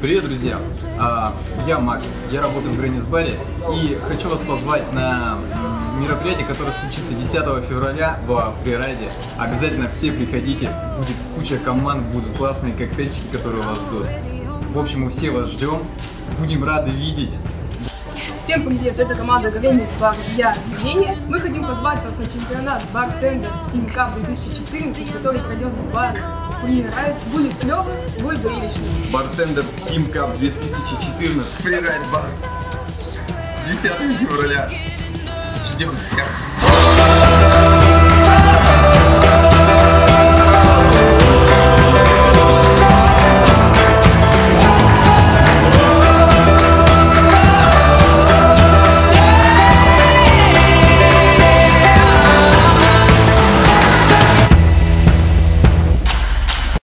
Привет, друзья! А, я Макс, я работаю в Грэннис Баре и хочу вас позвать на мероприятие, которое случится 10 февраля в фрирайде. Обязательно все приходите, будет куча команд, будут классные коктейльчики, которые вас ждут. В общем, мы все вас ждем, будем рады видеть. Всем привет, это команда Говенец Бар Я Евгения. Мы хотим позвать вас на чемпионат Bartenders Team Cup 2014, который пройдет в баре Фрирайд. Будет клево, будет зрелищно. Бартендер Team Cup 2014, фрирайд бар. 10 февраля. Ждем всех.